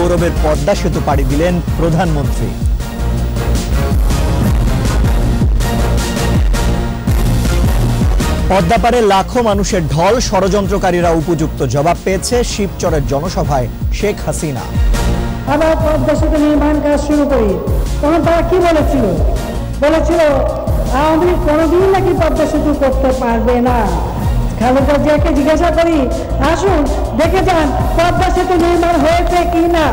গৌরবের পদ্মা সেতু পাড়ি দিলেন প্রধানমন্ত্রী। পদ্মাপাড়ে লাখো মানুষের ঢল, ষড়যন্ত্রকারীরা উপযুক্ত জবাব পেয়েছে শিবচরের জনসভায় শেখ হাসিনা। আবার পদ্মা সেতু নির্মাণ কাজ শুরু করি। তখন তারা কি বলেছিল? বলেছিল আওয়ামী কোনোদিন নাকি পদ্মা সেতু করতে পারবে না। খালেদা জিয়াকে জিজ্ঞাসা করি, আসুন, দেখে যান, পদ্মা সেতু নির্মাণ হয়েছে কি না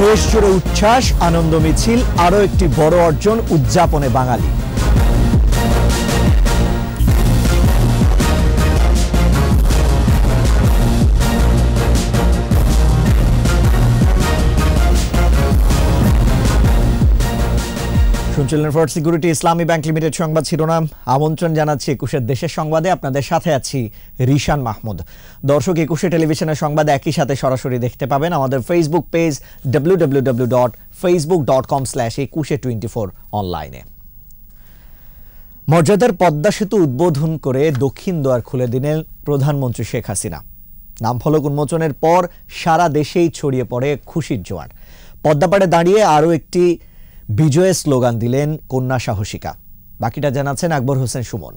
দেশ জুড়ে উচ্ছ্বাস, আনন্দ মিছিল, আরও একটি বড় অর্জন উদযাপনে বাঙালি। শুনছিলেন for security, Islami bank limited সংবাদ শিরোনাম। আমন্ত্রণ জানাচ্ছি একুশের দেশের সংবাদে। আপনাদের সাথে আছি রিশান মাহমুদ। দর্শক, একুশে টেলিভিশনের সংবাদ একই সাথে সরাসরি দেখতে পাবেন আমাদের Facebook page W W W dot Facebook dot com slash Ekushey twenty four অনলাইনে মর্যাদার পদ্মা সেতু উদ্বোধন করে দক্ষিণ দুয়ার খুলে দিলেন প্রধানমন্ত্রী শেখ হাসিনা। নামফলক উন্মোচনের পর সারা দেশেই ছড়িয়ে পড়ে খুশির জোয়ার। পদ্মাপাড়ে দাঁড়িয়ে আরও একটি বিজয়ের স্লোগান দিলেন কন্যা সাহসিকা। বাকিটা জানাচ্ছেন আকবর হোসেন সুমন।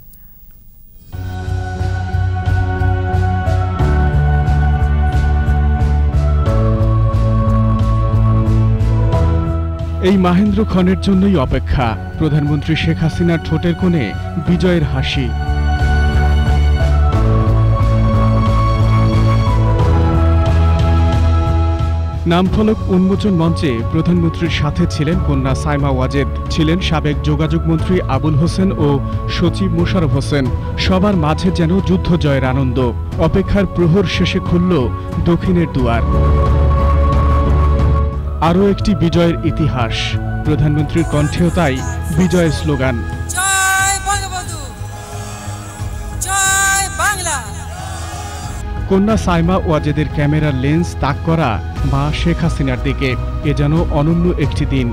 এই মাহেন্দ্র খনের জন্যই অপেক্ষা, প্রধানমন্ত্রী শেখ হাসিনার ঠোঁটের কোণে বিজয়ের হাসি। নামফলক উন্মোচন মঞ্চে প্রধানমন্ত্রীর সাথে ছিলেন কন্যা সাইমা ওয়াজেদ। ছিলেন সাবেক যোগাযোগ মন্ত্রী আবুল হোসেন ও সচিব মোশারফ হোসেন। সবার মাঝে যেন যুদ্ধ জয়ের আনন্দ। অপেক্ষার প্রহর শেষে খুলল দক্ষিণের দুয়ার। আরও একটি বিজয়ের ইতিহাস। প্রধানমন্ত্রীর কণ্ঠেও তাই বিজয়ের স্লোগান। কন্যা সাইমা ওয়াজেদের ক্যামেরার লেন্স তাক করা মা শেখ হাসিনার দিকে। এ যেন অনন্য একটি দিন।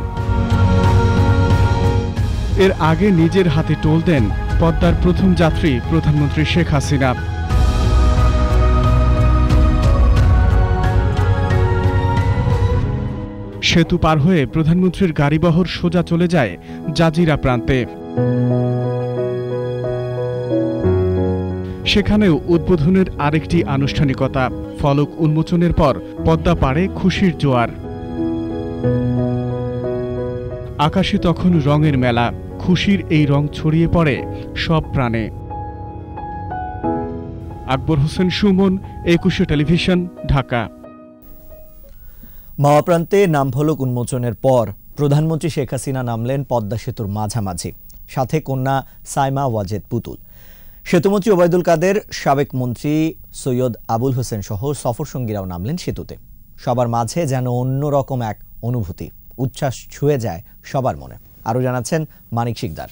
এর আগে নিজের হাতে টোল দেন পদ্মার প্রথম যাত্রী প্রধানমন্ত্রী শেখ হাসিনা। সেতু পার হয়ে প্রধানমন্ত্রীর গাড়িবহর সোজা চলে যায় জাজিরা প্রান্তে। সেখানেও উদ্বোধনের আরেকটি আনুষ্ঠানিকতা, ফলক উন্মোচনের পর পদ্মা পাড়ে খুশির জোয়ার। আকাশে তখন রঙের মেলা, খুশির এই রং ছড়িয়ে পড়ে সব প্রাণে। আকবর হোসেন সুমন, একুশে টেলিভিশন, ঢাকা। মাওয়াপ্রান্তে নামফলক উন্মোচনের পর প্রধানমন্ত্রী শেখ হাসিনা নামলেন পদ্মা সেতুর মাঝামাঝি। সাথে কন্যা সাইমা ওয়াজেদ পুতুল। সেতুমন্ত্রী ওবায়দুল কাদের, সাবেক মন্ত্রী সৈয়দ আবুল হোসেন সহ সফর সঙ্গীরাও নামলেন সেতুতে। সবার মাঝে যেন অন্যরকম এক অনুভূতি, উচ্ছ্বাস ছুঁয়ে যায় সবার মনে। আরও জানাচ্ছেন মানিক শিকদার।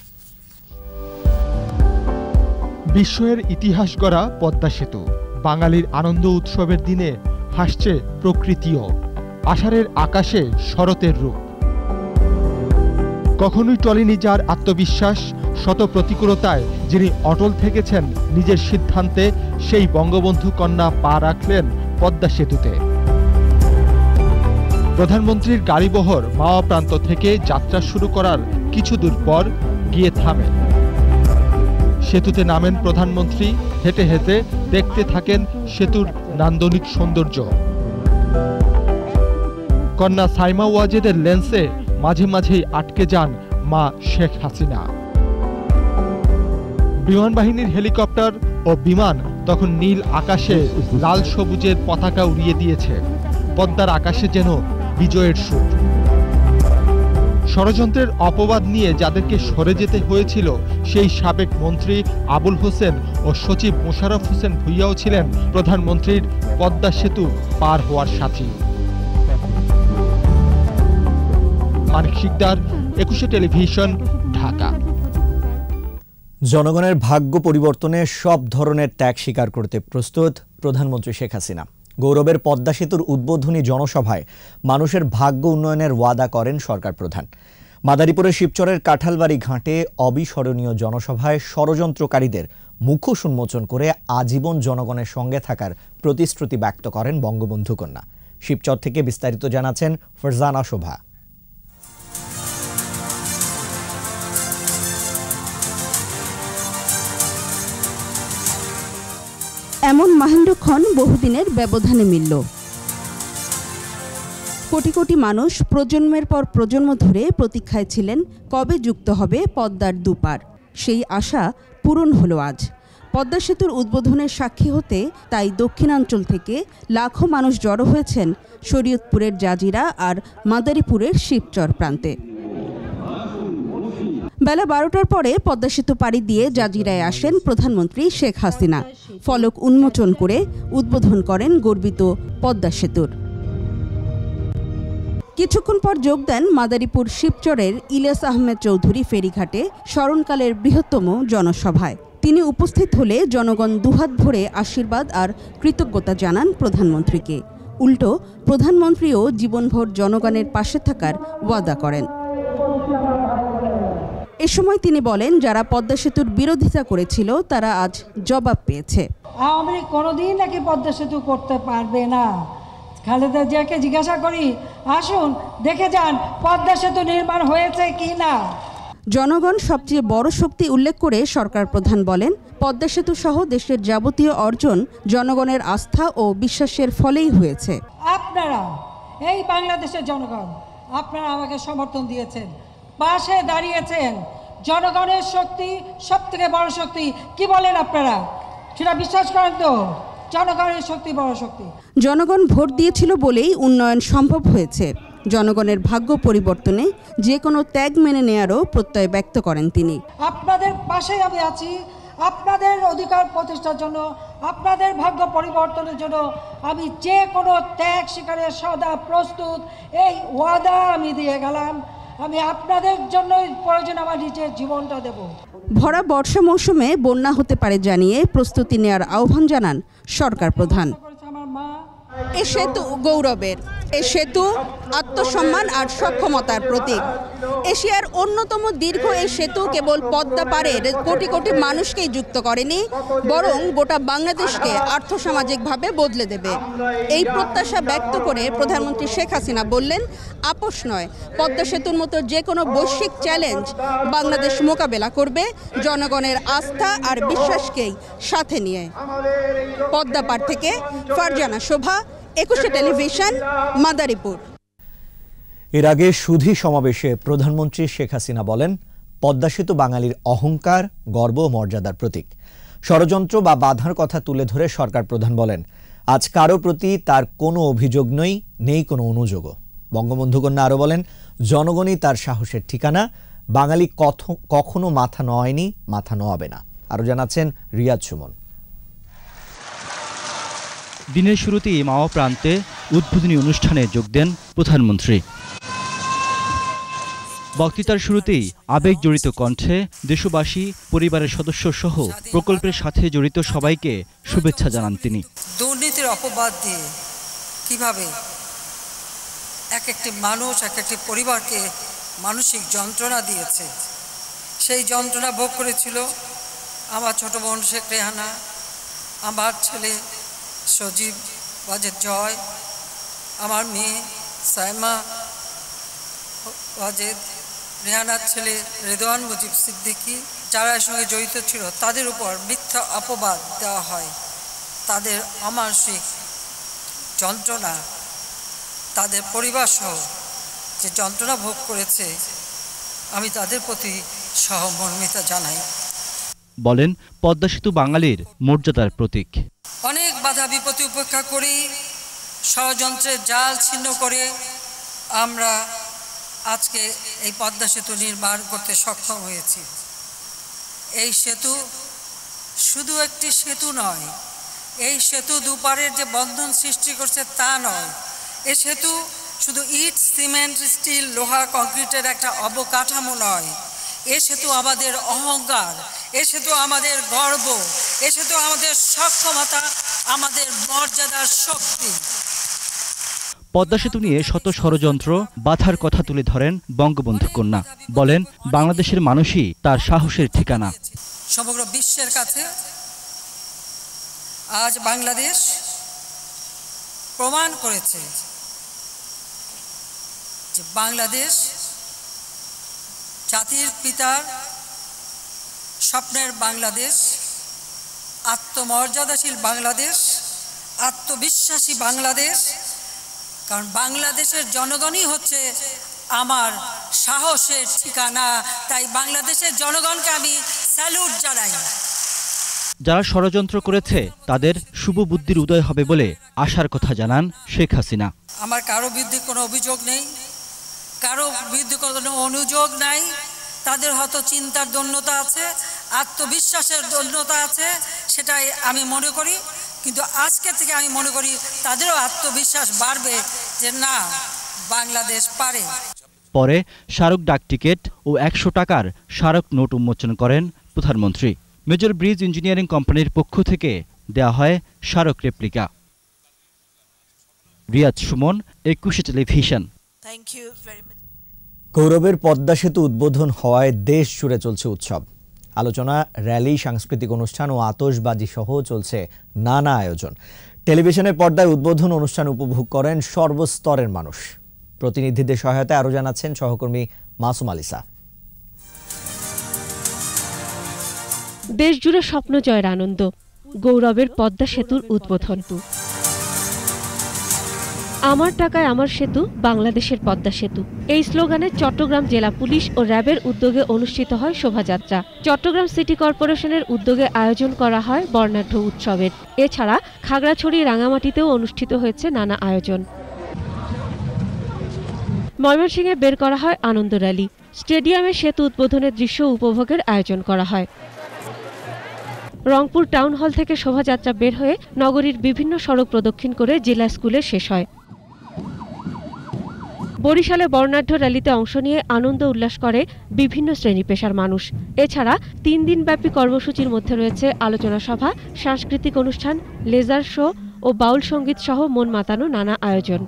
বিশ্বের ইতিহাস গড়া পদ্মা সেতু। বাঙালির আনন্দ উৎসবের দিনে হাসছে প্রকৃতিও। আষাঢ়ের আকাশে শরতের রূপ। কখনোই টলেনি যার আত্মবিশ্বাস শত প্রতিকূলতায় যিনি অটল থেকেছেন নিজের সিদ্ধান্তে, সেই বঙ্গবন্ধু কন্যা পা রাখলেন পদ্মা সেতুতে। প্রধানমন্ত্রীর গাড়িবহর মাওয়া প্রান্ত থেকে যাত্রা শুরু করার কিছু দূর পর গিয়ে থামে। সেতুতে নামেন প্রধানমন্ত্রী, হেঁটে হেঁটে দেখতে থাকেন সেতুর নান্দনিক সৌন্দর্য। কন্যা সাইমা ওয়াজেদের লেন্সে মাঝে মাঝেই আটকে যান মা শেখ হাসিনা। বিমান বাহিনীর হেলিকপ্টার ও বিমান তখন নীল আকাশে লাল সবুজের পতাকা উড়িয়ে দিয়েছে। পদ্মার আকাশে যেন বিজয়ের সুর। ষড়যন্ত্রের অপবাদ নিয়ে যাদেরকে সরে যেতে হয়েছিল, সেই সাবেক মন্ত্রী আবুল হোসেন ও সচিব মোশাররফ হোসেন ভুইয়াও ছিলেন প্রধানমন্ত্রীর পদ্মা সেতু পার হওয়ার সাথী। মানিক শিকদার, একুশে টেলিভিশন, ঢাকা। জনগণের ভাগ্য পরিবর্তনে সব ধরনের ত্যাগ স্বীকার করতে প্রস্তুত প্রধানমন্ত্রী শেখ হাসিনা। গৌরবের পদ্মা সেতুর উদ্বোধনী জনসভায় মানুষের ভাগ্য উন্নয়নের ওয়াদা করেন সরকার প্রধান। মাদারীপুরের শিবচরের কাঁঠালবাড়ি ঘাটে অবিস্মরণীয় জনসভায় ষড়যন্ত্রকারীদের মুখোশ উন্মোচন করে আজীবন জনগণের সঙ্গে থাকার প্রতিশ্রুতি ব্যক্ত করেন বঙ্গবন্ধু কন্যা। শিবচর থেকে বিস্তারিত জানাচ্ছেন ফরজানা শোভা। এমন মাহেন্দ্রক্ষণ বহুদিনের ব্যবধানে মিলল। কোটি কোটি মানুষ প্রজন্মের পর প্রজন্ম ধরে প্রতীক্ষায় ছিলেন কবে যুক্ত হবে পদ্মার দুপার। সেই আশা পূরণ হলো আজ। পদ্মা সেতুর উদ্বোধনের সাক্ষী হতে তাই দক্ষিণাঞ্চল থেকে লাখো মানুষ জড়ো হয়েছেন শরীয়তপুরের জাজিরা আর মাদারীপুরের শিবচর প্রান্তে। বেলা বারোটার পরে পদ্মা সেতু পাড়ি দিয়ে জাজিরায় আসেন প্রধানমন্ত্রী শেখ হাসিনা। ফলক উন্মোচন করে উদ্বোধন করেন গর্বিত পদ্মা সেতুর। কিছুক্ষণ পর যোগ দেন মাদারীপুর শিবচরের ইলিয়াস আহমেদ চৌধুরী ফেরিঘাটে স্মরণকালের বৃহত্তম জনসভায়। তিনি উপস্থিত হলে জনগণ দুহাত ভরে আশীর্বাদ আর কৃতজ্ঞতা জানান প্রধানমন্ত্রীকে। উল্টো, প্রধানমন্ত্রীও জীবনভর জনগণের পাশে থাকার ওয়াদা করেন। এ সময় তিনি বলেন যারা পদ্মা সেতুর বিরোধিতা করেছিল তারা আজ জবাব পেয়েছে। আওয়ামী লীগ কোনোদিন নাকি পদ্মা সেতু করতে পারবে না। খালেদা জিয়াকে জিজ্ঞাসা করি আসুন দেখে যান পদ্মা সেতু নির্মাণ হয়েছে কি না জনগণ সবচেয়ে বড় শক্তি উল্লেখ করে সরকার প্রধান বলেন পদ্মা সেতু সহ দেশের যাবতীয় অর্জন জনগণের আস্থা ও বিশ্বাসের ফলেই হয়েছে। আপনারা এই বাংলাদেশের জনগণ আপনারা আমাকে সমর্থন দিয়েছেন। পাশে দাঁড়িয়েছেন জনগণের শক্তি সব থেকে বড় শক্তি। কি বলেন আপনারা? সেটা বিশ্বাস করেন তো? জনগণের শক্তি বড় শক্তি। জনগণ ভোট দিয়েছিল বলেই উন্নয়ন সম্ভব হয়েছে। জনগণের ভাগ্য পরিবর্তনে যে কোনো ত্যাগ মেনে নেয়ারও প্রত্যয় ব্যক্ত করেন তিনি। আপনাদের পাশেই আমি আছি। আপনাদের অধিকার প্রতিষ্ঠার জন্য আপনাদের ভাগ্য পরিবর্তনের জন্য আমি যে কোনো ত্যাগ স্বীকারের সদা প্রস্তুত। এই ওয়াদা আমি দিয়ে গেলাম। আমি আপনাদের জন্য প্রয়োজন আমার নিজের জীবনটা দেব। ভরা বর্ষা মৌসুমে বন্যা হতে পারে জানিয়ে প্রস্তুতি নেয়ার আহ্বান জানান সরকার প্রধান। এ সেতু গৌরবের, এ সেতু আত্মসম্মান আর সক্ষমতার প্রতীক। এশিয়ার অন্যতম দীর্ঘ এই সেতু কেবল পদ্মা পাড়ের কোটি কোটি মানুষকেই যুক্ত করেনি, বরং গোটা বাংলাদেশকে আর্থসামাজিকভাবে বদলে দেবে। এই প্রত্যাশা ব্যক্ত করে প্রধানমন্ত্রী শেখ হাসিনা বললেন আপোষ নয়, পদ্মা সেতুর মতো যে কোনো বৈশ্বিক চ্যালেঞ্জ বাংলাদেশ মোকাবেলা করবে জনগণের আস্থা আর বিশ্বাসকেই সাথে নিয়ে। পদ্মা পাড় থেকে ফারজানা শোভা, একুশে টেলিভিশন, মাদারীপুর। এর আগে সুধী সমাবেশে প্রধানমন্ত্রী শেখ হাসিনা বলেন পদ্মা সেতু বাঙালির অহংকার, গর্ব মর্যাদার প্রতীক। ষড়যন্ত্র বা বাধার কথা তুলে ধরে সরকার প্রধান বলেন, আজ কারও প্রতি তার কোনো অভিযোগ নেই নেই কোনো অনুযোগও। বঙ্গবন্ধু কন্যা আরও বলেন, জনগণই তার সাহসের ঠিকানা, বাঙালি কখনো মাথা নয়নি মাথা নোয়াবে না। আরও জানাচ্ছেন রিয়াজ সুমন। দিনের শুরুতেই মাওয়া প্রান্তে উদ্বোধনী অনুষ্ঠানে যোগ দেন প্রধানমন্ত্রী। বক্তৃতার শুরুতেই আবেগ জড়িত কণ্ঠে দেশবাসী, পরিবারের সদস্য সহ প্রকল্পের সাথে জড়িত সবাইকে শুভেচ্ছা জানান তিনি। দুর্নীতির অপবাদ দিয়ে কীভাবে এক একটি মানুষ, এক একটি পরিবারকে মানসিক যন্ত্রণা দিয়েছে? সেই যন্ত্রণা ভোগ করেছিল আমার ছোট বোন শেখ রেহানা, আমার ছেলে সজীব ওয়াজেদ জয়, আমার মেয়ে সাইমা ওয়াজেদ রেহানার ছেলে রেদোয়ান মুজিব সিদ্দিকী যারা এর সঙ্গে জড়িত ছিল তাদের উপর মিথ্যা অপবাদ দেওয়া হয়। তাদের অমানসিক যন্ত্রণা তাদের পরিবার সহ যে যন্ত্রণা ভোগ করেছে আমি তাদের প্রতি সহমর্মিতা জানাই। বলেন পদ্মা সেতু বাঙালির মর্যাদার প্রতীক। অনেক বাধা বিপত্তি উপেক্ষা করি ষড়যন্ত্রের জাল ছিন্ন করে আমরা আজকে এই পদ্মা সেতু নির্মাণ করতে সক্ষম হয়েছি। এই সেতু শুধু একটি সেতু নয়, এই সেতু দুপারের যে বন্ধন সৃষ্টি করছে তা নয়। এ সেতু শুধু ইট, সিমেন্ট, স্টিল, লোহা, কংক্রিটের একটা অবকাঠামো নয়। এ সেতু আমাদের অহংকার, এ সেতু আমাদের গর্ব, এ সেতু আমাদের সক্ষমতা, আমাদের মর্যাদার শক্তি। পদ্মা সেতু নিয়ে শত ষড়যন্ত্র, বাধার কথা তুলে ধরেন বঙ্গবন্ধু কন্যা। বলেন, বাংলাদেশের মানুষই তার সাহসের ঠিকানা। সমগ্র বিশ্বের কাছে আজ বাংলাদেশ প্রমাণ করেছে যে বাংলাদেশ জাতির পিতার স্বপ্নের বাংলাদেশ, আত্মমর্যাদাশীল বাংলাদেশ, আত্মবিশ্বাসী বাংলাদেশ কারণ বাংলাদেশের জনগণই হচ্ছে আমার সাহসের ঠিকানা। তাই বাংলাদেশের জনগণকে আমি স্যালুট জানাই। যারা ষড়যন্ত্র করেছে তাদের শুভ বুদ্ধির উদয় হবে বলে আশার কথা জানান শেখ হাসিনা। আমার কারও বিরুদ্ধে কোনো অভিযোগ নেই কারও বিরুদ্ধে কোনো অনুযোগ নাই। তাদের হয়তো চিন্তার দন্যতা আছে আত্মবিশ্বাসের দন্যতা আছে সেটাই আমি মনে করি। কিন্তু আজকে থেকে আমি মনে করি তাদেরও আত্মবিশ্বাস বাড়বে যে না বাংলাদেশ পারে। পরে স্মারক ডাক টিকিট ও একশো টাকার স্মারক নোট উন্মোচন করেন প্রধানমন্ত্রী। মেজর ব্রিজ ইঞ্জিনিয়ারিং কোম্পানির পক্ষ থেকে দেয়া হয় স্মারক রেপ্লিকা। রিয়াজ সুমন একুশে টেলিভিশন। গৌরবের পদ্মা সেতু উদ্বোধন হওয়ায় দেশ জুড়ে চলছে উৎসব। আলোচনা, র্যালি, সাংস্কৃতিক অনুষ্ঠান ও আতশবাজি সহ চলছে নানা আয়োজন। টেলিভিশনের পর্দায় উদ্বোধন অনুষ্ঠান উপভোগ করেন সর্বস্তরের মানুষ। প্রতিনিধিদের সহায়তায় আরও জানাচ্ছেন সহকর্মী মাসুম আলিসা। দেশ জুড়ে স্বপ্ন জয়ের আনন্দ, গৌরবের পদ্মা সেতুর উদ্বোধন। আমার টাকায় আমার সেতু, বাংলাদেশের পদ্মা সেতু। এই স্লোগানে চট্টগ্রাম জেলা পুলিশ ও র্যাবের উদ্যোগে অনুষ্ঠিত হয় শোভাযাত্রা। চট্টগ্রাম সিটি কর্পোরেশনের উদ্যোগে আয়োজন করা হয় বর্ণাঢ্য উৎসবের। এছাড়া খাগড়াছড়ি রাঙামাটিতেও অনুষ্ঠিত হয়েছে নানা আয়োজন। ময়মনসিংহে বের করা হয় আনন্দ র্যালি। স্টেডিয়ামে সেতু উদ্বোধনের দৃশ্য উপভোগের আয়োজন করা হয়। রংপুর টাউন হল থেকে শোভাযাত্রা বের হয়ে নগরীর বিভিন্ন সড়ক প্রদক্ষিণ করে জেলা স্কুলে শেষ হয়। বরিশালে বর্ণাঢ্য র্যালিতে অংশ নিয়ে আনন্দ উল্লাস করে বিভিন্ন শ্রেণি পেশার মানুষ। এছাড়া তিন দিনব্যাপী কর্মসূচির মধ্যে রয়েছে আলোচনা সভা, সাংস্কৃতিক অনুষ্ঠান, লেজার শো ও বাউল সংগীত সহ মন মাতানো নানা আয়োজন।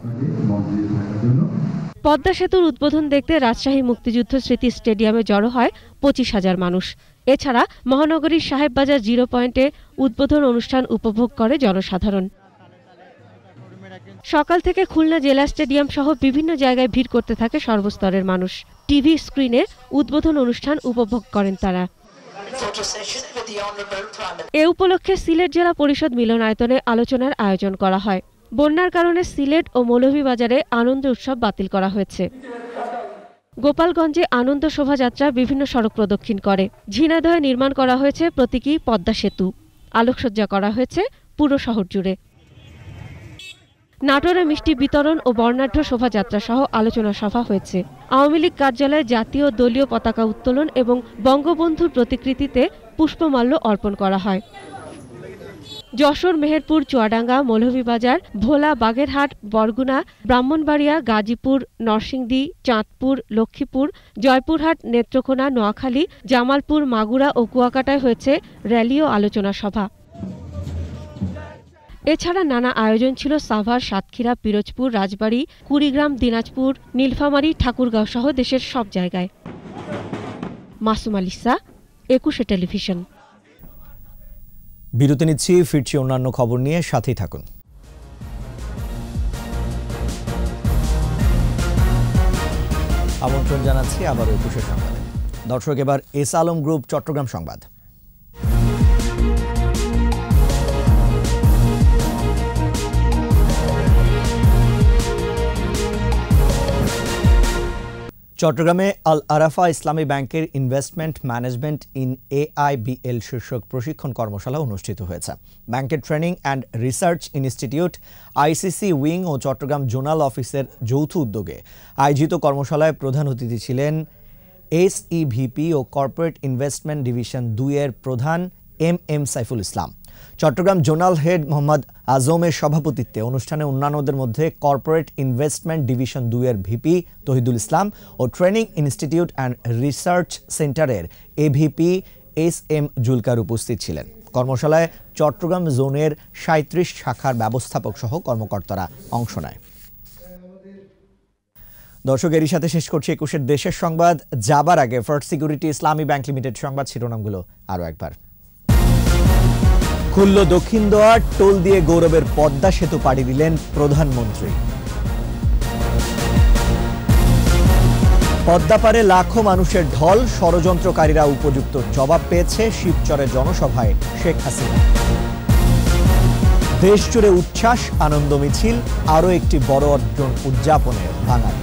পদ্মা সেতুর উদ্বোধন দেখতে রাজশাহী মুক্তিযুদ্ধ স্মৃতি স্টেডিয়ামে জড়ো হয় পঁচিশ হাজার মানুষ। এছাড়া মহানগরীর সাহেববাজার জিরো পয়েন্টে উদ্বোধন অনুষ্ঠান উপভোগ করে জনসাধারণ। সকাল থেকে খুলনা জেলা স্টেডিয়াম সহ বিভিন্ন জায়গায় ভিড় করতে থাকে সর্বস্তরের মানুষ। টিভি স্ক্রিনে উদ্বোধন অনুষ্ঠান উপভোগ করেন তারা. এ উপলক্ষে সিলেট জেলা পরিষদ মিলনায়তনে আলোচনার আয়োজন করা হয়। বন্যার কারণে সিলেট ও মৌলভীবাজারে আনন্দ উৎসব বাতিল করা হয়েছে। গোপালগঞ্জে আনন্দ শোভাযাত্রা বিভিন্ন সড়ক প্রদক্ষিণ করে। ঝিনাইদহে নির্মাণ করা হয়েছে প্রতীকী পদ্মা সেতু। আলোকসজ্জা করা হয়েছে পুরো শহর জুড়ে। নাটোরে মিষ্টি বিতরণ ও বর্ণাঢ্য শোভাযাত্রা সহ আলোচনা সভা হয়েছে। আওয়ামী লীগ কার্যালয়ে জাতীয় দলীয় পতাকা উত্তোলন এবং বঙ্গবন্ধুর প্রতিকৃতিতে পুষ্পমাল্য অর্পণ করা হয়। যশোর, মেহেরপুর, চুয়াডাঙ্গা, মৌলভীবাজার, ভোলা, বাগেরহাট, বরগুনা, ব্রাহ্মণবাড়িয়া, গাজীপুর, নরসিংদী, চাঁদপুর, লক্ষ্মীপুর, জয়পুরহাট, নেত্রকোনা, নোয়াখালী, জামালপুর, মাগুরা ও কুয়াকাটায় হয়েছে র্যালি ও আলোচনা সভা। এছাড়া নানা আয়োজন ছিল সাভার, সাতক্ষীরা, পিরোজপুর, রাজবাড়ী, কুড়িগ্রাম, দিনাজপুর, নীলফামারী, ঠাকুরগাঁও সহ দেশের সব জায়গায়। মাসুম আলিসা একুশে টেলিভিশন। বিরতি নিচ্ছি, ফিরছি অন্যান্য খবর নিয়ে, সাথেই থাকুন। আমন্ত্রণ জানাচ্ছি আবার একুশে সংবাদে। দর্শক, এবার এস আলম গ্রুপ, চট্টগ্রাম সংবাদ। চট্টগ্রামে আল আরাফা ইসলামী ব্যাংকের ইনভেস্টমেন্ট ম্যানেজমেন্ট ইন এআইবিএল শীর্ষক প্রশিক্ষণ কর্মশালা অনুষ্ঠিত হয়েছে। ব্যাংকের training and research institute, ICC wing O Chittagong zonal অফিসের যৌথ উদ্যোগে আয়োজিত কর্মশালায় প্রধান অতিথি ছিলেন এসইভিপি ও কর্পোরেট ইনভেস্টমেন্ট ডিভিশন দুইয়ের প্রধান M M Saiful Islam. Chattogram zonal head Mohammad আজমের সভাপতিত্বে অনুষ্ঠানে অন্যান্যদের মধ্যে কর্পোরেট ইনভেস্টমেন্ট ডিভিশন দুইয়ের ভিপি তহিদুল ইসলাম ও ট্রেনিং ইনস্টিটিউট অ্যান্ড রিসার্চ সেন্টারের এভিপি এস এম জুলকার উপস্থিত ছিলেন। কর্মশালায় চট্টগ্রাম জোনের সাঁত্রিশ শাখার ব্যবস্থাপক সহ কর্মকর্তারা অংশ নেয়। দর্শক, এরই সাথে শেষ করছি একুশের দেশের সংবাদ। যাবার আগে first security Islami bank limited সংবাদ শিরোনামগুলো আরও একবার। খুলল দক্ষিণ দোয়ার, টোল দিয়ে গৌরবের পদ্মা সেতু পাড়ি দিলেন প্রধানমন্ত্রী। পদ্মাপারে লাখো মানুষের ঢল, ষড়যন্ত্রকারীরা উপযুক্ত জবাব পেয়েছে শিবচরের জনসভায় শেখ হাসিনা। দেশ জুড়ে উচ্ছ্বাস, আনন্দ মিছিল, আরও একটি বড় অর্জন উদযাপনের বাঙালি।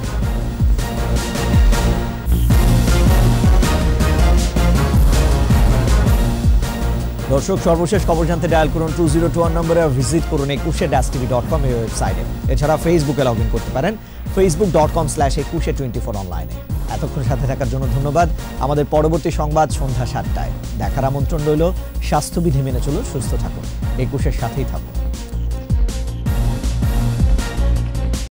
দর্শক, সর্বশেষ খবর জানতে ডায়াল করুন টু জিরো টু ওয়ান নম্বরে ভিজিট করুন একুশে ড্যাশ টিভি ডট কম এই ওয়েবসাইটে এছাড়া ফেসবুকে লগ ইন করতে পারেন। Facebook dot com slash Ekushey twenty four অনলাইনে এতক্ষণ সাথে থাকার জন্য ধন্যবাদ। আমাদের পরবর্তী সংবাদ সন্ধ্যা সাতটায়। দেখার আমন্ত্রণ রইল। স্বাস্থ্যবিধি মেনে চলুন, সুস্থ থাকুন। একুশের সাথেই থাকুন।